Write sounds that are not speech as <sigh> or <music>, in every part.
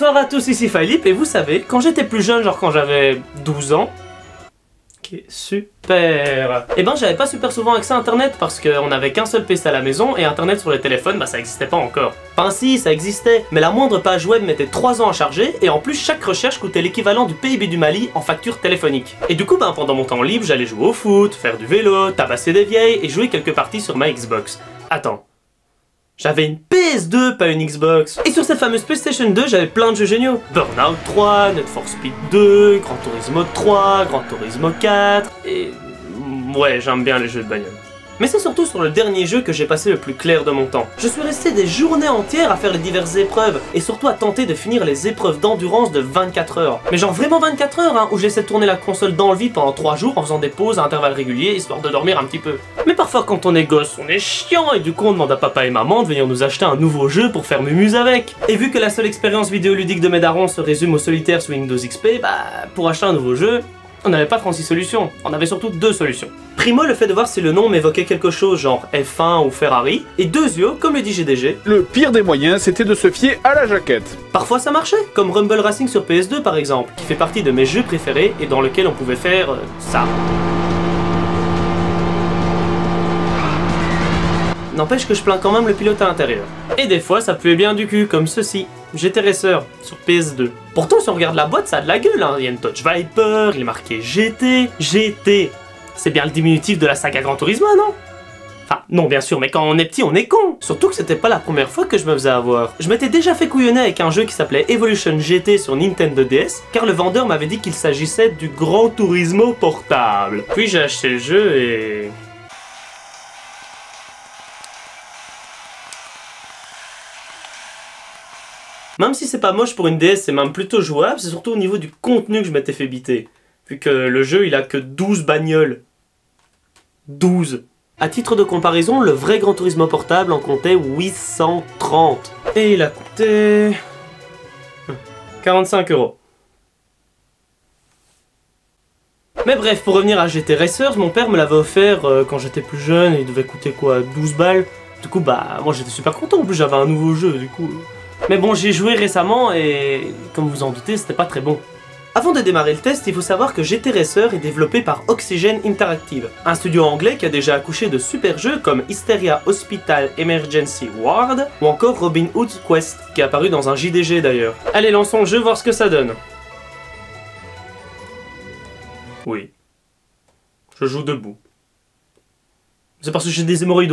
Bonsoir à tous, ici Philippe, et vous savez, quand j'étais plus jeune, genre quand j'avais 12 ans, Ok, super Et ben j'avais pas super souvent accès à internet parce qu'on avait qu'un seul PC à la maison et internet sur les téléphones bah ça existait pas encore. Enfin si, ça existait, mais la moindre page web mettait 3 ans à charger et en plus chaque recherche coûtait l'équivalent du PIB du Mali en facture téléphonique. Et du coup ben pendant mon temps libre j'allais jouer au foot, faire du vélo, tabasser des vieilles et jouer quelques parties sur ma Xbox. Attends, j'avais une PS2, pas une Xbox. Et sur cette fameuse PlayStation 2, j'avais plein de jeux géniaux. Burnout 3, Need for Speed 2, Gran Turismo 3, Gran Turismo 4, et... Ouais, j'aime bien les jeux de bagnole. Mais c'est surtout sur le dernier jeu que j'ai passé le plus clair de mon temps. Je suis resté des journées entières à faire les diverses épreuves, et surtout à tenter de finir les épreuves d'endurance de 24 heures. Mais genre vraiment 24 heures, hein, où j'essaie de tourner la console dans le vide pendant 3 jours en faisant des pauses à intervalles réguliers, histoire de dormir un petit peu. Mais parfois quand on est gosse, on est chiant, et du coup on demande à papa et maman de venir nous acheter un nouveau jeu pour faire mumuse avec. Et vu que la seule expérience vidéoludique de mes darons se résume au solitaire sous Windows XP, bah pour acheter un nouveau jeu, on n'avait pas 36 solutions, on avait surtout deux solutions. Primo, le fait de voir si le nom m'évoquait quelque chose genre F1 ou Ferrari, et deuxio, comme le dit GDG, Le pire des moyens, c'était de se fier à la jaquette. parfois ça marchait, comme Rumble Racing sur PS2 par exemple, qui fait partie de mes jeux préférés et dans lequel on pouvait faire euh, ça. N'empêche que je plains quand même le pilote à l'intérieur. Et des fois ça puait bien du cul, comme ceci. GT Racer sur PS2. Pourtant si on regarde la boîte, ça a de la gueule, hein. il y a une Touch Viper, il est marqué GT. GT, c'est bien le diminutif de la saga Gran Turismo, non? Enfin, non, bien sûr, mais quand on est petit, on est con Surtout que c'était pas la première fois que je me faisais avoir. Je m'étais déjà fait couillonner avec un jeu qui s'appelait Evolution GT sur Nintendo DS, car le vendeur m'avait dit qu'il s'agissait du Gran Turismo portable. Puis j'ai acheté le jeu et... Même si c'est pas moche pour une DS, c'est même plutôt jouable, c'est surtout au niveau du contenu que je m'étais fait biter. Vu que le jeu, il a que 12 bagnoles. 12. A titre de comparaison, le vrai Gran Turismo portable en comptait 830. Et il a coûté... 45 euros. Mais bref, pour revenir à GT Racers, mon père me l'avait offert euh, quand j'étais plus jeune, il devait coûter quoi 12 balles Du coup, bah, moi j'étais super content, en plus j'avais un nouveau jeu, du coup... Mais bon, j'ai joué récemment, et comme vous en doutez, c'était pas très bon. Avant de démarrer le test, il faut savoir que GT est développé par Oxygen Interactive, un studio anglais qui a déjà accouché de super jeux comme Hysteria Hospital Emergency Ward ou encore Robin Hood's Quest, qui est apparu dans un JDG d'ailleurs. Allez, lançons le jeu, voir ce que ça donne. Oui. Je joue debout. C'est parce que j'ai des hémorroïdes.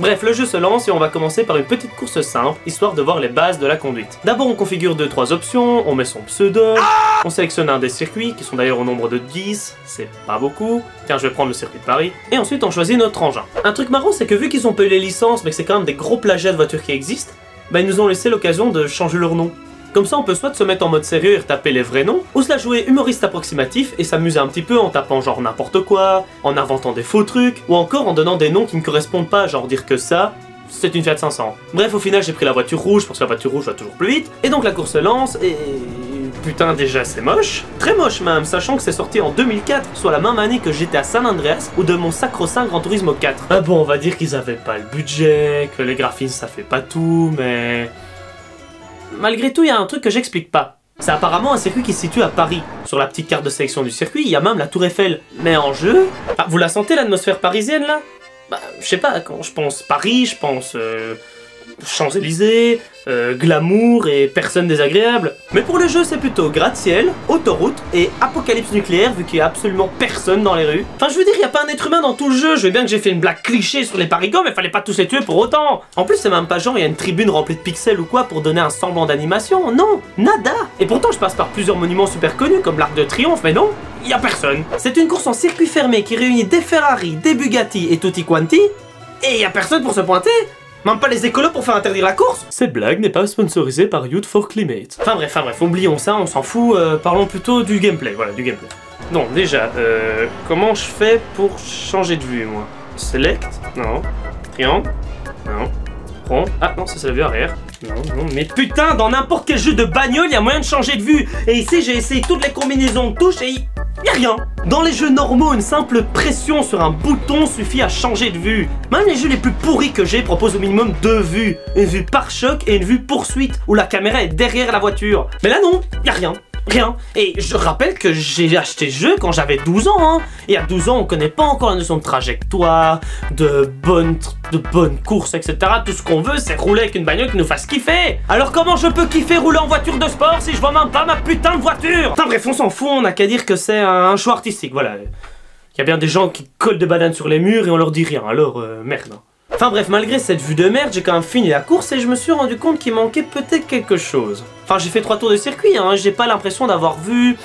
Bref, le jeu se lance et on va commencer par une petite course simple, histoire de voir les bases de la conduite. D'abord, on configure 2-3 options, on met son pseudo, on sélectionne un des circuits, qui sont d'ailleurs au nombre de 10, c'est pas beaucoup. Tiens, je vais prendre le circuit de Paris. Et ensuite, on choisit notre engin. Un truc marrant, c'est que vu qu'ils ont eu les licences, mais que c'est quand même des gros plagiats de voitures qui existent, bah ils nous ont laissé l'occasion de changer leur nom. Comme ça, on peut soit se mettre en mode sérieux et retaper les vrais noms, ou se la jouer humoriste approximatif et s'amuser un petit peu en tapant genre n'importe quoi, en inventant des faux trucs, ou encore en donnant des noms qui ne correspondent pas, genre dire que ça, c'est une Fiat 500. Bref, au final, j'ai pris la voiture rouge parce que la voiture rouge va toujours plus vite, et donc la course se lance et. Putain, déjà c'est moche. Très moche même, sachant que c'est sorti en 2004, soit la même année que j'étais à San Andreas ou de mon sacro-saint Gran Turismo 4. Ah bon, on va dire qu'ils avaient pas le budget, que les graphismes ça fait pas tout, mais. Malgré tout, il y a un truc que j'explique pas. C'est apparemment un circuit qui se situe à Paris. Sur la petite carte de sélection du circuit, il y a même la Tour Eiffel. Mais en jeu... Ah, vous la sentez l'atmosphère parisienne là? Bah, je sais pas, quand je pense Paris, je pense... euh, Champs-Élysées, euh, glamour et personne désagréable. Mais pour le jeu, c'est plutôt gratte-ciel, autoroute et apocalypse nucléaire vu qu'il y a absolument personne dans les rues. Enfin, je veux dire, il y a pas un être humain dans tout le jeu. Je veux bien que j'ai fait une blague cliché sur les parigots, mais fallait pas tous les tuer pour autant. En plus, c'est même pas genre, il y a une tribune remplie de pixels ou quoi pour donner un semblant d'animation. Non, nada. Et pourtant, je passe par plusieurs monuments super connus comme l'Arc de Triomphe, mais non, il y a personne. C'est une course en circuit fermé qui réunit des Ferrari, des Bugatti et tutti quanti. Et il y a personne pour se pointer même pas les écolos pour faire interdire la course Cette blague n'est pas sponsorisée par Youth for Climate. Enfin bref, enfin bref, oublions ça, on s'en fout, euh, parlons plutôt du gameplay, voilà, du gameplay. Non, déjà, euh, comment je fais pour changer de vue, moi? Select? Non. Triangle? Non. Rond? Ah non, ça c'est la vue arrière. Non, non, mais putain, dans n'importe quel jeu de bagnole, il y a moyen de changer de vue Et ici, j'ai essayé toutes les combinaisons de touches et... y a rien. Dans les jeux normaux, une simple pression sur un bouton suffit à changer de vue. Même les jeux les plus pourris que j'ai proposent au minimum deux vues. Une vue par choc et une vue poursuite, où la caméra est derrière la voiture. Mais là non, y a rien. Rien. Et je rappelle que j'ai acheté ce jeu quand j'avais 12 ans. Hein. Et à 12 ans, on connaît pas encore la notion de trajectoire, de bonne, course, etc. Tout ce qu'on veut, c'est rouler avec une bagnole qui nous fasse kiffer. Alors comment je peux kiffer rouler en voiture de sport si je vois même pas ma putain de voiture? Enfin bref, on s'en fout, on a qu'à dire que c'est un choix artistique, voilà. Il y a bien des gens qui collent des bananes sur les murs et on leur dit rien, alors euh, merde. Enfin bref, malgré cette vue de merde, j'ai quand même fini la course et je me suis rendu compte qu'il manquait peut-être quelque chose. Enfin, j'ai fait trois tours de circuit, hein, j'ai pas l'impression d'avoir vu,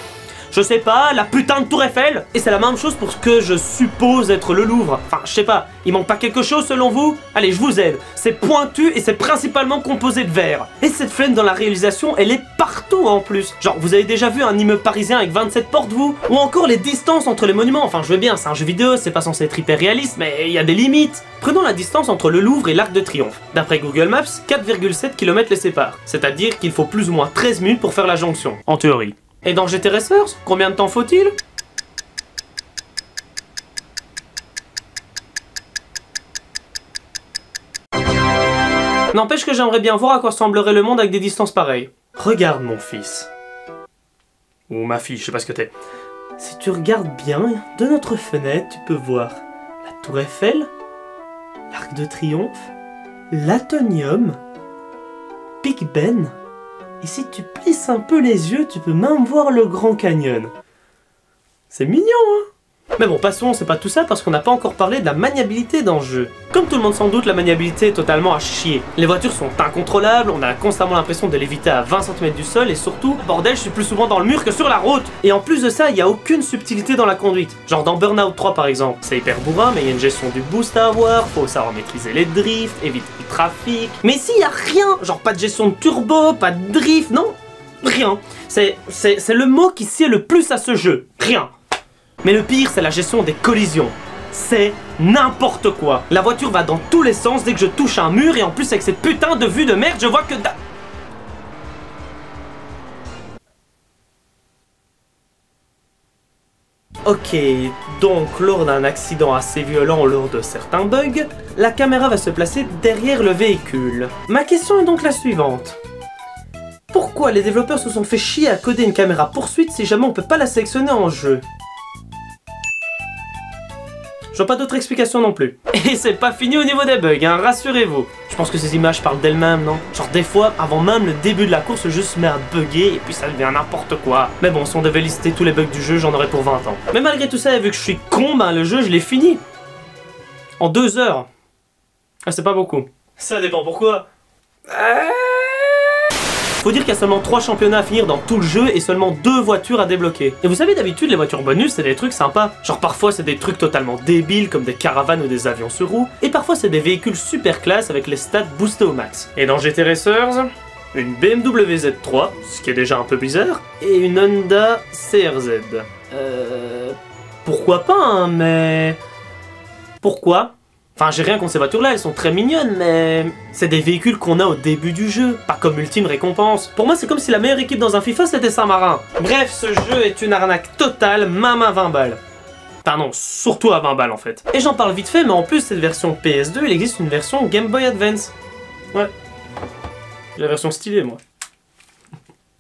je sais pas, la putain de Tour Eiffel. Et c'est la même chose pour ce que je suppose être le Louvre. Enfin, je sais pas, il manque pas quelque chose selon vous? Allez, je vous aide. C'est pointu et c'est principalement composé de verre. Et cette flemme dans la réalisation, elle est partout en plus. Genre, vous avez déjà vu un immeuble parisien avec 27 portes, vous? Ou encore les distances entre les monuments. Enfin, je veux bien, c'est un jeu vidéo, c'est pas censé être hyper réaliste, mais il y a des limites. Prenons la distance entre le Louvre et l'Arc de Triomphe. D'après Google Maps, 4,7 km les séparent. C'est-à-dire qu'il faut plus ou moins 13 minutes pour faire la jonction. En théorie. Et dans GT Racers, combien de temps faut-il? N'empêche que j'aimerais bien voir à quoi semblerait le monde avec des distances pareilles. Regarde mon fils. Ou ma fille, je sais pas ce que t'es. Si tu regardes bien, de notre fenêtre, tu peux voir la tour Eiffel, l'Arc de Triomphe, l'Atonium, Big Ben, et si tu plisses un peu les yeux, tu peux même voir le Grand Canyon. C'est mignon, hein? Mais bon, passons, c'est pas tout ça parce qu'on n'a pas encore parlé de la maniabilité dans le jeu. Comme tout le monde sans doute, la maniabilité est totalement à chier. Les voitures sont incontrôlables, on a constamment l'impression de l'éviter à 20 cm du sol et surtout, bordel, je suis plus souvent dans le mur que sur la route. Et en plus de ça, il y a aucune subtilité dans la conduite. Genre dans Burnout 3 par exemple, c'est hyper bourrin, mais il y a une gestion du boost à avoir, faut savoir maîtriser les drifts, éviter Mais ici, y a rien, genre pas de gestion de turbo, pas de drift, non, rien. C'est le mot qui sied le plus à ce jeu, rien. Mais le pire, c'est la gestion des collisions. C'est n'importe quoi. La voiture va dans tous les sens dès que je touche un mur et en plus avec cette putain de vue de merde, je vois que... da- Ok, donc lors d'un accident assez violent lors de certains bugs, la caméra va se placer derrière le véhicule. Ma question est donc la suivante. Pourquoi les développeurs se sont fait chier à coder une caméra poursuite si jamais on peut pas la sélectionner en jeu? Je vois pas d'autre explication non plus. <laughs> Et c'est pas fini au niveau des bugs, hein, rassurez-vous. Je pense que ces images parlent d'elles-mêmes, non? Genre des fois, avant même le début de la course, le jeu se met à bugger et puis ça devient n'importe quoi. Mais bon, si on devait lister tous les bugs du jeu, j'en aurais pour 20 ans. Mais malgré tout ça, vu que je suis con, ben le jeu, je l'ai fini. En deux heures. Ah, c'est pas beaucoup. Ça dépend pourquoi. Faut dire qu'il y a seulement 3 championnats à finir dans tout le jeu et seulement 2 voitures à débloquer. Et vous savez, d'habitude, les voitures bonus, c'est des trucs sympas. Genre parfois, c'est des trucs totalement débiles comme des caravanes ou des avions sur roues. Et parfois, c'est des véhicules super classe avec les stats boostés au max. Et dans GT Racers, une BMW Z3, ce qui est déjà un peu bizarre, et une Honda CRZ. Euh. Pourquoi pas, hein, mais. Pourquoi? Enfin, j'ai rien contre ces voitures-là, elles sont très mignonnes, mais c'est des véhicules qu'on a au début du jeu, pas comme ultime récompense. Pour moi, c'est comme si la meilleure équipe dans un FIFA c'était Saint-Marin. Bref, ce jeu est une arnaque totale, même à 20 balles. Enfin non, surtout à 20 balles en fait. Et j'en parle vite fait, mais en plus cette version PS2, il existe une version Game Boy Advance. Ouais. La version stylée, moi.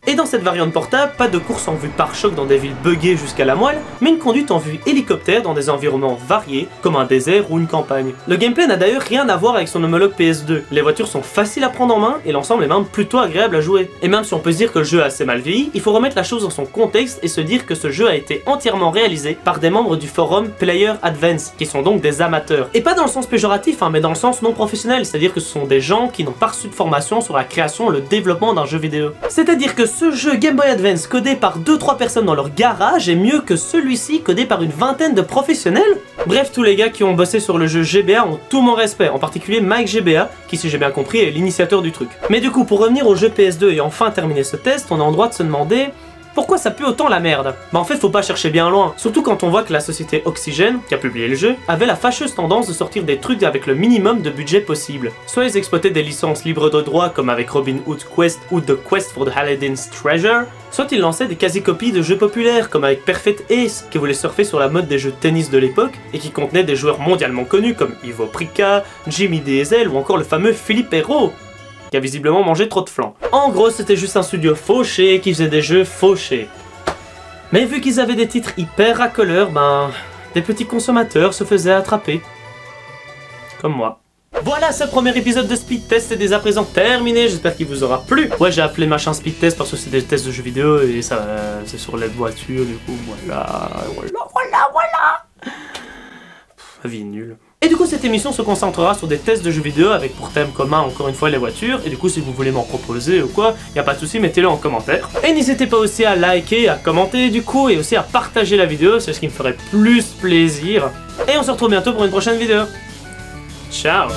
Et dans cette variante portable, pas de course en vue pare-choc dans des villes buggées jusqu'à la moelle, mais une conduite en vue hélicoptère dans des environnements variés, comme un désert ou une campagne. Le gameplay n'a d'ailleurs rien à voir avec son homologue PS2. Les voitures sont faciles à prendre en main et l'ensemble est même plutôt agréable à jouer. Et même si on peut se dire que le jeu a assez mal vieilli, il faut remettre la chose dans son contexte et se dire que ce jeu a été entièrement réalisé par des membres du forum Player Advance, qui sont donc des amateurs. Et pas dans le sens péjoratif, hein, mais dans le sens non professionnel, c'est-à-dire que ce sont des gens qui n'ont pas reçu de formation sur la création et le développement d'un jeu vidéo. C'est-à-dire que ce jeu Game Boy Advance codé par 2-3 personnes dans leur garage est mieux que celui-ci codé par une vingtaine de professionnels Bref, tous les gars qui ont bossé sur le jeu GBA ont tout mon respect, en particulier Mike GBA, qui si j'ai bien compris est l'initiateur du truc. Mais du coup, pour revenir au jeu PS2 et enfin terminer ce test, on a en droit de se demander Pourquoi ça pue autant la merde Bah en fait faut pas chercher bien loin, surtout quand on voit que la société Oxygène, qui a publié le jeu, avait la fâcheuse tendance de sortir des trucs avec le minimum de budget possible. Soit ils exploitaient des licences libres de droit comme avec Robin Hood Quest ou The Quest for the Aladdin's Treasure, soit ils lançaient des quasi-copies de jeux populaires comme avec Perfect Ace, qui voulait surfer sur la mode des jeux tennis de l'époque et qui contenait des joueurs mondialement connus comme Ivo Prica, Jimmy Diesel ou encore le fameux Philippe Hérault qui a visiblement mangé trop de flanc. En gros, c'était juste un studio fauché qui faisait des jeux fauchés. Mais vu qu'ils avaient des titres hyper racoleurs, ben, des petits consommateurs se faisaient attraper. Comme moi. Voilà, ce premier épisode de Speed Test est dès à présent terminé, j'espère qu'il vous aura plu. Ouais, j'ai appelé machin Speed Test parce que c'est des tests de jeux vidéo et ça, c'est sur les voitures, du coup, voilà, voilà, voilà, voilà. Pff, vie nulle. Et du coup, cette émission se concentrera sur des tests de jeux vidéo avec pour thème commun, encore une fois, les voitures. Et du coup, si vous voulez m'en proposer ou quoi, y a pas de souci, mettez-le en commentaire. Et n'hésitez pas aussi à liker, à commenter du coup, et aussi à partager la vidéo, c'est ce qui me ferait plus plaisir. Et on se retrouve bientôt pour une prochaine vidéo. Ciao